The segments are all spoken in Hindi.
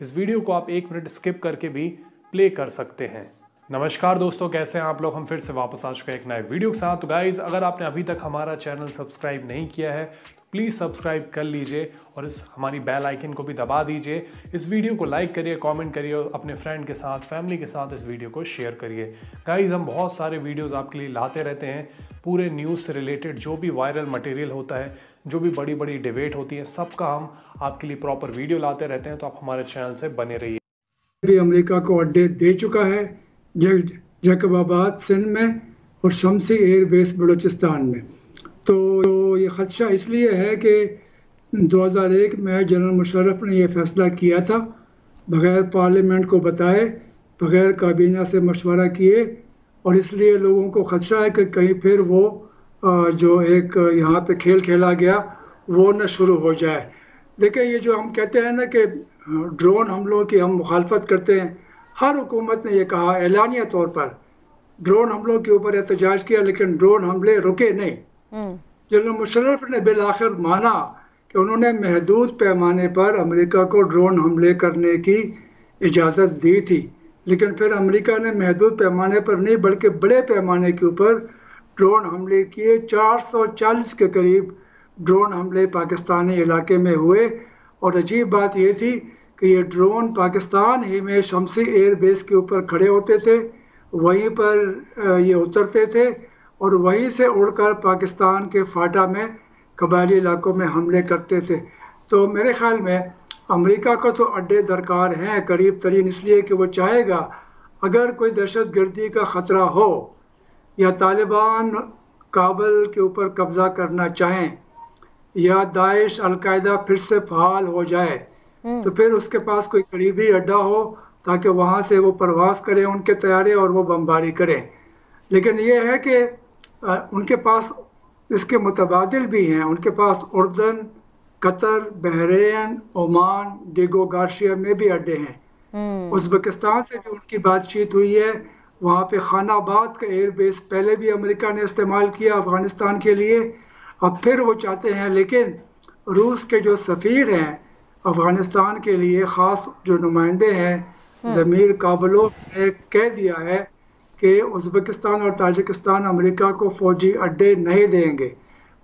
इस वीडियो को आप एक मिनट स्किप करके भी प्ले कर सकते हैं। नमस्कार दोस्तों, कैसे हैं आप लोग? हम फिर से वापस आ चुके हैं एक नए वीडियो के साथ। तो गाइज़ अगर आपने अभी तक हमारा चैनल सब्सक्राइब नहीं किया है प्लीज़ सब्सक्राइब कर लीजिए और इस हमारी बेल आइकन को भी दबा दीजिए। इस वीडियो को लाइक करिए कमेंट करिए और अपने फ्रेंड के साथ फैमिली के साथ इस वीडियो को शेयर करिए। गाइज़ हम बहुत सारे वीडियोज़ आपके लिए लाते रहते हैं। पूरे न्यूज़ से रिलेटेड जो भी वायरल मटेरियल होता है, जो भी बड़ी बड़ी डिबेट होती है, सबका हम आपके लिए प्रॉपर वीडियो लाते रहते हैं। तो आप हमारे चैनल से बने रहिए। भी अमेरिका को अड्डे दे चुका है जैकबाबाद सिंध में और शमसी एयरबेस बलूचिस्तान में। तो, ये ख़दशा इसलिए है कि 2001 में जनरल मुशर्रफ ने यह फैसला किया था बग़ैर पार्लियामेंट को बताए बग़ैर काबीना से मशवरा किए और इसलिए लोगों को ख़दशा है कि कहीं फिर वो जो एक यहाँ पे खेल खेला गया वो न शुरू हो जाए। देखिए ये जो हम कहते हैं ना कि ड्रोन हमलों की हम मुखालफत करते हैं हर हुकूमत ने यह कहा एलानिया तौर पर। ड्रोन हमलों के ऊपर एहतजाज किया लेकिन ड्रोन हमले रुके नहीं। हम्म। जनरल मुशर्रफ ने बिल आखिर माना कि उन्होंने महदूद पैमाने पर अमेरिका को ड्रोन हमले करने की इजाज़त दी थी, लेकिन फिर अमेरिका ने महदूद पैमाने पर नहीं, बल्कि बड़े पैमाने के ऊपर ड्रोन हमले किए। 440 के करीब ड्रोन हमले पाकिस्तानी इलाके में हुए और अजीब बात यह थी कि ये ड्रोन पाकिस्तान ही में शमसी एयर बेस के ऊपर खड़े होते थे, वहीं पर ये उतरते थे। और वहीं से उड़कर पाकिस्तान के फाटा में कबायली इलाकों में हमले करते थे तो मेरे ख्याल में अमेरिका को तो अड्डे दरकार हैं करीब तरीन इसलिए कि वो चाहेगा अगर कोई दहशत गर्दी का ख़तरा हो या तालिबान काबल के ऊपर कब्ज़ा करना चाहें या दाइश अलकायदा फिर से फ़ाल हो जाए हम्म। तो फिर उसके पास कोई करीबी अड्डा हो ताकि वहाँ से वो प्रवास करें उनके तैयारे और वो बमबारी करें लेकिन ये है कि उनके पास इसके मुतबादल भी हैं उनके पास उर्दन Qatar Bahrain Oman Diego Garcia में भी अड्डे हैं हम्म। उज्बेकिस्तान से भी उनकी बातचीत हुई है वहाँ पे खानाबाद का एयरबेस पहले भी अमेरिका ने इस्तेमाल किया अफ़गानिस्तान के लिए अब फिर वो चाहते हैं लेकिन रूस के जो सफ़ीर हैं अफ़गानिस्तान के लिए ख़ास जो नुमाइंदे हैं हम्म। ज़मीर काबलो ने कह दिया है कि उज़्बेकिस्तान और ताजिकिस्तान, अमेरिका को फ़ौजी अड्डे नहीं देंगे।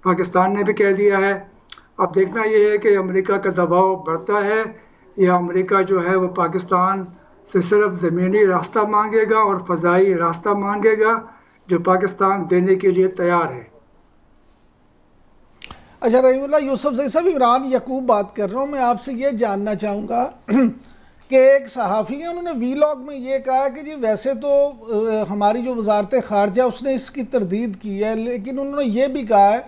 पाकिस्तान ने भी कह दिया है। अब देखना यह है कि अमेरिका का दबाव बढ़ता है या अमेरिका जो है वो पाकिस्तान से सिर्फ़ ज़मीनी रास्ता मांगेगा और फ़जाई रास्ता मांगेगा, जो पाकिस्तान देने के लिए तैयार है। अच्छा रहीमुल्ला यूसुफ जैसा इमरान यकूब बात कर रहा हूँ, मैं आपसे ये जानना चाहूँगा कि एक सहाफ़ी है, उन्होंने वी लॉग में ये कहा कि जी वैसे तो हमारी जो वजारत खारजा उसने इसकी तरदीद की है, लेकिन उन्होंने ये भी कहा है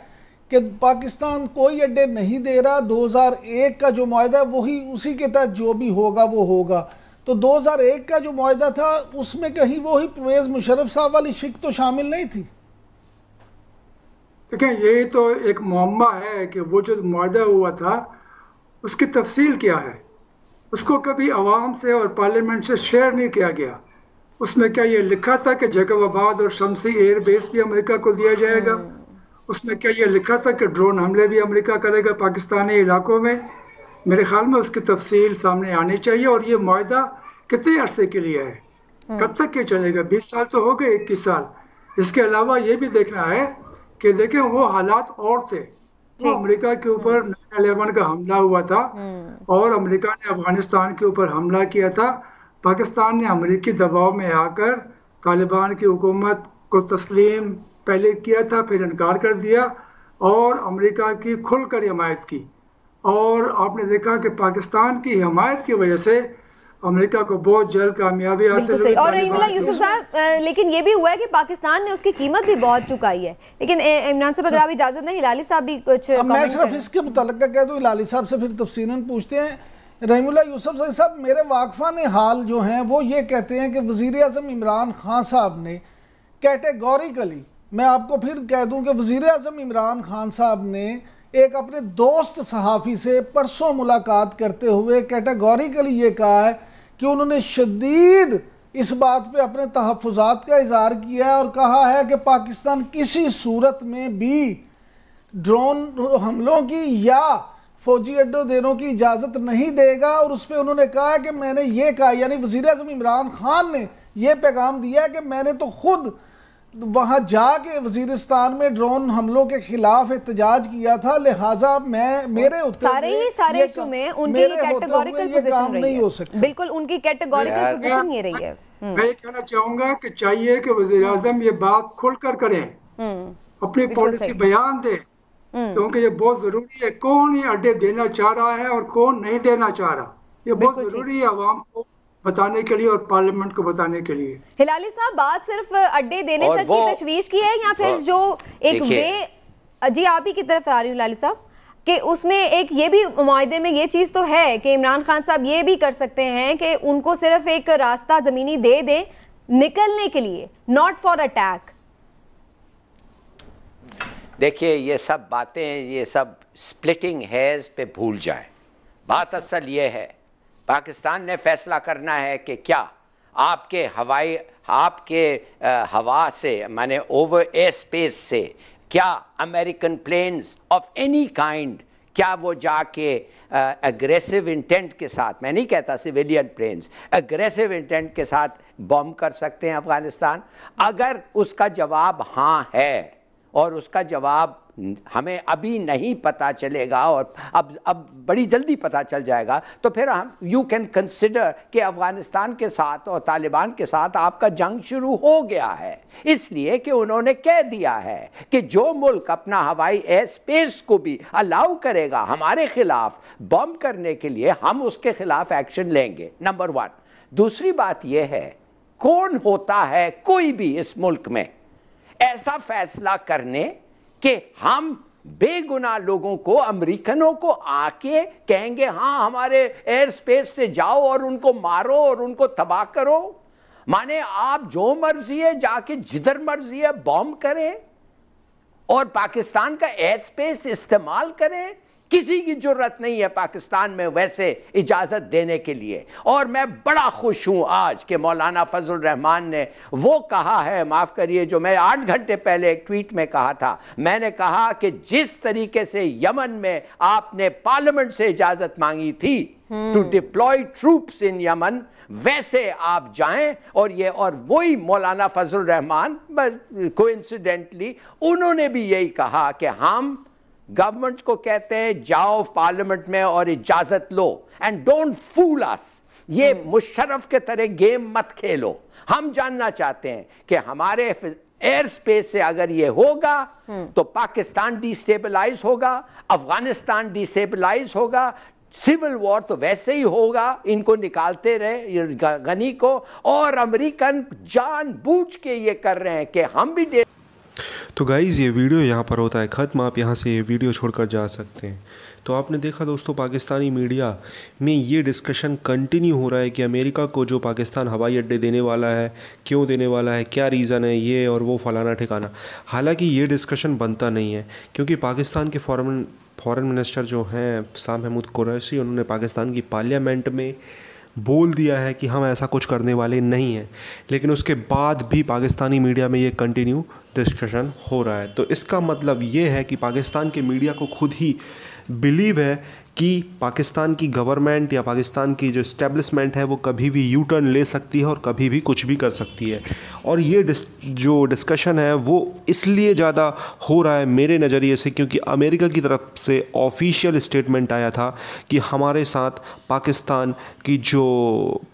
कि पाकिस्तान कोई अड्डे नहीं दे रहा 2001 का जो माहा है, वही उसी के तहत जो भी होगा, वो होगा। तो 2001 का जो माहा था, उसमें कहीं वही परवेज़ मुशरफ साहब वाली शिक तो शामिल नहीं थी। देखें ये तो एक मामा है कि वो जो माहा हुआ था, उसकी तफसील क्या है? उसको कभी आवाम से और पार्लियामेंट से शेयर नहीं किया गया। उसमें क्या ये लिखा था कि जगबाबाद और शमसी एयर बेस भी अमेरिका को दिया जाएगा? हम्म। उसमें क्या ये लिखा था कि ड्रोन हमले भी अमेरिका करेगा पाकिस्तानी इलाकों में? मेरे ख्याल में उसकी तफसील सामने आनी चाहिए और ये माहा कितने अरसे के लिए है? हम्म। कब तक ये चलेगा? बीस साल तो हो गए इक्कीस साल। इसके अलावा ये भी देखना है कि देखें वो हालात और थे। वो अमेरिका के ऊपर नाइन अलेवन का हमला हुआ था हम्म। और अमेरिका ने अफ़गानिस्तान के ऊपर हमला किया था पाकिस्तान ने अमेरिकी दबाव में आकर तालिबान की हुकूमत को तस्लीम पहले किया था फिर इनकार कर दिया और अमेरिका की खुलकर हमायत की और आपने देखा कि पाकिस्तान की हमायत की वजह से अमेरिका को बहुत जल्द कामयाबी हासिल हुई और यूसुफ साहब लेकिन ये भी हुआ है कि पाकिस्तान ने उसकी कीमत भी बहुत चुकाई है। लेकिन इमरान साहब अगर आप इजाज़त नहीं हिलाली साहब भी कुछ मैं सिर्फ़ इसके मुतल कह दूँ हिलाली साहब से फिर तफसीला पूछते हैं। रहीमुल्ला यूसुफ साहब मेरे वाकफा ने हाल जो हैं वो ये कहते हैं कि वज़ी अजम इमरान खान साहब ने कैटेगोरिकली मैं आपको फिर कह दूँ कि वज़ी अजम इमरान खान साहब ने एक अपने दोस्त सहाफ़ी से परसों मुलाकात करते हुए कैटेगोरिकली ये कहा है कि उन्होंने शदीद इस बात पे अपने तहफ़ात का इजहार किया है और कहा है कि पाकिस्तान किसी सूरत में भी ड्रोन हमलों की या फौजी अड्डों देने की इजाज़त नहीं देगा। और उस पर उन्होंने कहा है कि मैंने ये कहा, यानी वज़ीर अजम इमरान खान ने यह पैगाम दिया है कि मैंने तो खुद वहाँ जाके वजीरिस्तान में ड्रोन हमलों के खिलाफ एहतजाज किया था लिहाजा मैं मेरे सारे ही सारे इशू में उनकी कैटेगोरिकल पोजीशन नहीं हो। सकती। बिल्कुल उनकी कैटेगोरिकल पोजीशन ये रही है। हम्म। मैं कहना चाहूँगा कि चाहिए कि वज़ीर आज़म ये बात खुलकर करें। हम्म। अपनी पॉलिसी बयान दे। हम्म। क्योंकि ये बहुत ज़रूरी है कौन ये अड्डे देना चाह रहा है और कौन नहीं देना चाह रहा। ये बहुत ज़रूरी है आवाम को बताने के लिए और पार्लियामेंट को बताने के लिए। हिलाली साहब बात सिर्फ़ अड्डे देने तक की तशवीश की है या फिर हाँ। जो एक वे जी आप ही की तरफ़ आ रही हूँ लाली साहब कि उसमें एक ये भी माहे में ये चीज़ तो है कि इमरान खान साहब ये भी कर सकते हैं कि उनको सिर्फ़ एक रास्ता ज़मीनी दे दें निकलने के लिए नॉट फॉर अटैक देखिए ये सब बातें ये सब स्प्लिटिंग हैज़ पे भूल जाए। बात असल ये है पाकिस्तान ने फैसला करना है कि क्या आपके हवाई, आपके हवा से, माने ओवर एयर स्पेस से, क्या American planes of any kind क्या वो जाके अग्रेसिव इंटेंट के साथ, मैं नहीं कहता सिविलियन प्लेन्स एग्रेसिव इंटेंट के साथ बॉम्ब कर सकते हैं अफ़गानिस्तान? अगर उसका जवाब हाँ है और उसका जवाब हमें अभी नहीं पता चलेगा और अब अब बड़ी जल्दी पता चल जाएगा। तो फिर हम यू कैन कंसिडर कि अफ़गानिस्तान के साथ और तालिबान के साथ आपका जंग शुरू हो गया है। इसलिए कि उन्होंने कह दिया है कि जो मुल्क अपना हवाई एयर स्पेस को भी अलाउ करेगा हमारे खिलाफ बॉम्ब करने के लिए हम उसके खिलाफ एक्शन लेंगे नंबर वन दूसरी बात यह है, कौन होता है कोई भी इस मुल्क में? ऐसा फैसला करने कि हम बेगुनाह लोगों को, अमेरिकनों को आके कहेंगे, हाँ, हमारे एयर स्पेस से जाओ और उनको मारो और उनको तबाह करो। माने आप जो मर्ज़ी है, जाके जिधर मर्ज़ी है बॉम्ब करें और पाकिस्तान का एयर स्पेस इस्तेमाल करें। किसी की ज़रूरत नहीं है पाकिस्तान में वैसे इजाज़त देने के लिए। और मैं बड़ा खुश हूँ आज कि मौलाना फजल रहमान ने वो कहा है माफ़ करिए जो मैं आठ घंटे पहले एक ट्वीट में कहा था। मैंने कहा कि जिस तरीके से यमन में आपने पार्लियामेंट से इजाज़त मांगी थी to deploy troops in Yemen वैसे आप जाएँ और ये और वही मौलाना फजल रहमान कोइंसिडेंटली उन्होंने भी यही कहा कि हम गवर्नमेंट को कहते हैं जाओ पार्लियामेंट में और इजाज़त लो एंड डोंट फूल अस ये hmm. मुशरफ के तरह गेम मत खेलो हम जानना चाहते हैं कि हमारे एयर स्पेस से अगर ये होगा hmm. तो पाकिस्तान डिस्टेबलाइज होगा अफ़गानिस्तान डिस्टेबलाइज होगा सिविल वॉर तो वैसे ही होगा इनको निकालते रहे गनी को और अमेरिकन जान बूझ के ये कर रहे हैं कि हम भी तो गाइज़ ये वीडियो यहाँ पर होता है ख़त्म, आप यहाँ से ये वीडियो छोड़कर जा सकते हैं। तो आपने देखा दोस्तों, पाकिस्तानी मीडिया में ये डिस्कशन कंटिन्यू हो रहा है कि अमेरिका को जो पाकिस्तान हवाई अड्डे देने वाला है, क्यों देने वाला है, क्या रीज़न है ये और वो फलाना ठिकाना। हालाँकि ये डिस्कशन बनता नहीं है, क्योंकि पाकिस्तान के फॉरन फॉरेन मिनिस्टर जो हैं साम महमूद कुरैशी, उन्होंने पाकिस्तान की पार्लियामेंट में बोल दिया है कि हम ऐसा कुछ करने वाले नहीं हैं। लेकिन उसके बाद भी पाकिस्तानी मीडिया में ये कंटिन्यू डिस्कशन हो रहा है। तो इसका मतलब ये है कि पाकिस्तान के मीडिया को खुद ही बिलीव है कि पाकिस्तान की गवर्नमेंट या पाकिस्तान की जो इस्टेब्लिशमेंट है वो कभी भी यू टर्न ले सकती है और कभी भी कुछ भी कर सकती है। और ये डिस, जो डिस्कशन है वो इसलिए ज़्यादा हो रहा है मेरे नज़रिए से क्योंकि अमेरिका की तरफ़ से ऑफिशियल स्टेटमेंट आया था कि हमारे साथ पाकिस्तान की जो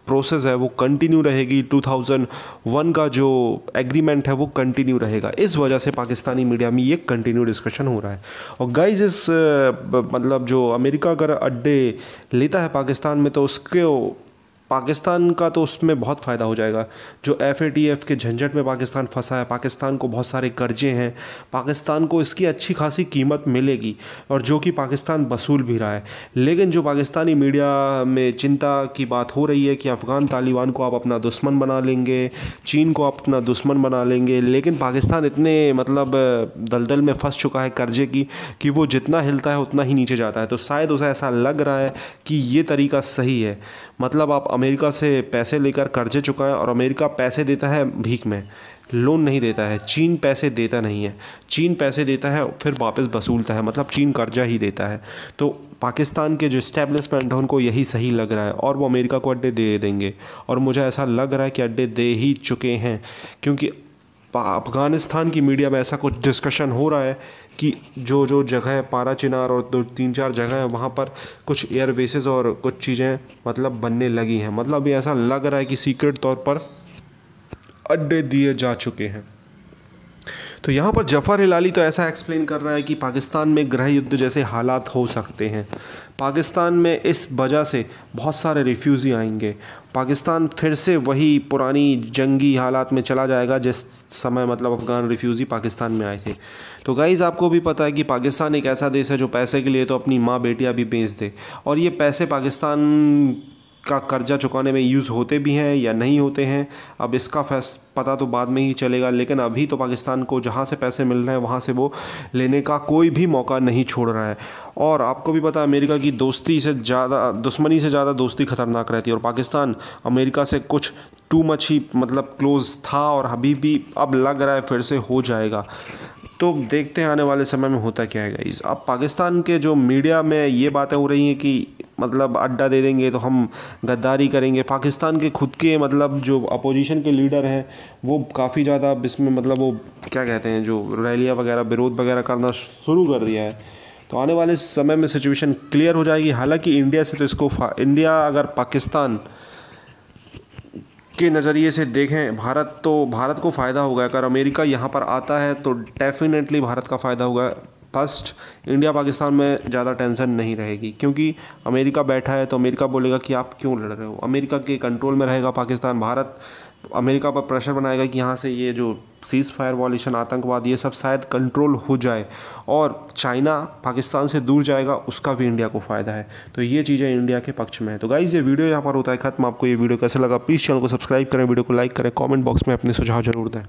प्रोसेस है वो कंटिन्यू रहेगी। 2001 का जो एग्रीमेंट है वो कंटिन्यू रहेगा। इस वजह से पाकिस्तानी मीडिया में ये कंटिन्यू डिस्कशन हो रहा है। और गाइज़ इस मतलब जो अमेरिका अगर अड्डे लेता है पाकिस्तान में तो उसके पाकिस्तान का तो उसमें बहुत फ़ायदा हो जाएगा। जो एफएटीएफ के झंझट में पाकिस्तान फंसा है, पाकिस्तान को बहुत सारे कर्जे हैं, पाकिस्तान को इसकी अच्छी खासी कीमत मिलेगी और जो कि पाकिस्तान वसूल भी रहा है। लेकिन जो पाकिस्तानी मीडिया में चिंता की बात हो रही है कि अफ़गान तालिबान को आप अपना दुश्मन बना लेंगे, चीन को आप अपना दुश्मन बना लेंगे, लेकिन पाकिस्तान इतने मतलब दलदल में फंस चुका है कर्जे की कि वो जितना हिलता है उतना ही नीचे जाता है। तो शायद उसे ऐसा लग रहा है कि ये तरीका सही है। मतलब आप अमेरिका से पैसे लेकर कर्जे चुकाएँ और अमेरिका पैसे देता है भीख में। लोन नहीं देता है, चीन पैसे देता नहीं है। चीन पैसे देता है, फिर वापस वसूलता है मतलब चीन कर्जा ही देता है। तो पाकिस्तान के जो इस्टेब्लिशमेंट है, उनको यही सही लग रहा है और वो अमेरिका को अड्डे दे देंगे। और मुझे ऐसा लग रहा है कि अड्डे दे ही चुके हैं, क्योंकि अफ़गानिस्तान की मीडिया में ऐसा कुछ डिस्कशन हो रहा है कि जो जो जगह है, पारा चिनार और दो, तीन, चार जगह है, वहाँ पर कुछ एयर बेसिस और कुछ चीज़ें मतलब बनने लगी हैं। मतलब ये ऐसा लग रहा है कि सीक्रेट तौर पर अड्डे दिए जा चुके हैं। तो यहाँ पर जफ़र हिलाली तो ऐसा एक्सप्लेन कर रहा है कि पाकिस्तान में गृह युद्ध जैसे हालात हो सकते हैं। पाकिस्तान में इस वजह से बहुत सारे रिफ्यूज़ी आएँगे। पाकिस्तान फिर से वही पुरानी जंगी हालात में चला जाएगा, जिस समय मतलब अफ़गान रिफ्यूज़ी पाकिस्तान में आए थे। तो गाइज़ आपको भी पता है कि पाकिस्तान एक ऐसा देश है जो पैसे के लिए तो अपनी माँ बेटियाँ भी बेच दे। और ये पैसे पाकिस्तान का कर्जा चुकाने में यूज़ होते भी हैं या नहीं होते हैं, अब इसका फैस, पता तो बाद में ही चलेगा, लेकिन अभी तो पाकिस्तान को जहाँ से पैसे मिल रहे हैं, वहाँ से वो लेने का कोई भी मौका नहीं छोड़ रहा है। और आपको भी पता है, अमेरिका की दोस्ती से ज़्यादा, दुश्मनी से ज़्यादा दोस्ती ख़तरनाक रहती है, और पाकिस्तान अमेरिका से कुछ टू मच ही मतलब क्लोज़ था, और अभी भी अब लग रहा है फिर से हो जाएगा। तो देखते हैं आने वाले समय में होता क्या है गाइज़ अब पाकिस्तान के जो मीडिया में ये बातें हो रही हैं कि मतलब अड्डा दे देंगे तो हम गद्दारी करेंगे। पाकिस्तान के खुद के मतलब जो अपोजिशन के लीडर हैं, वो काफ़ी ज़्यादा इसमें मतलब वो क्या कहते हैं, जो रैलियाँ वगैरह, विरोध वगैरह करना शुरू कर दिया है। तो आने वाले समय में सिचुएशन क्लियर हो जाएगी। हालाँकि इंडिया से तो इसको इंडिया अगर पाकिस्तान के नज़रिए से देखें, भारत तो भारत को फ़ायदा होगा अगर अमेरिका यहाँ पर आता है तो डेफिनेटली भारत का फ़ायदा होगा। फ़र्स्ट इंडिया पाकिस्तान में ज़्यादा टेंशन नहीं रहेगी, क्योंकि अमेरिका बैठा है तो अमेरिका बोलेगा कि आप क्यों लड़ रहे हो? अमेरिका के कंट्रोल में रहेगा पाकिस्तान। भारत अमेरिका पर प्रेशर बनाएगा कि यहाँ से ये जो सीज़ फायर वॉलेशन आतंकवाद, ये सब शायद कंट्रोल हो जाए और चाइना पाकिस्तान से दूर जाएगा, उसका भी इंडिया को फ़ायदा है। तो ये चीज़ें इंडिया के पक्ष में है। तो गाइज़ ये वीडियो यहाँ पर होता है ख़त्म। आपको ये वीडियो कैसा लगा प्लीज़ चैनल को सब्सक्राइब करें, वीडियो को लाइक करें कॉमेंट बॉक्स में अपने सुझाव ज़रूर दें।